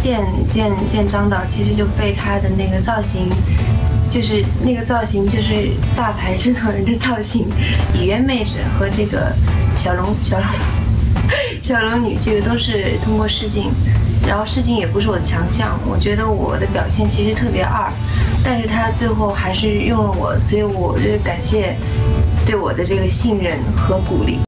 见见见张导，其实就被他的那个造型，就是那个造型，就是大牌制作人的造型，雨渊妹子和这个小龙小龙 小龙女，这个都是通过试镜，然后试镜也不是我的强项，我觉得我的表现其实特别二，但是他最后还是用了我，所以我就感谢对我的这个信任和鼓励。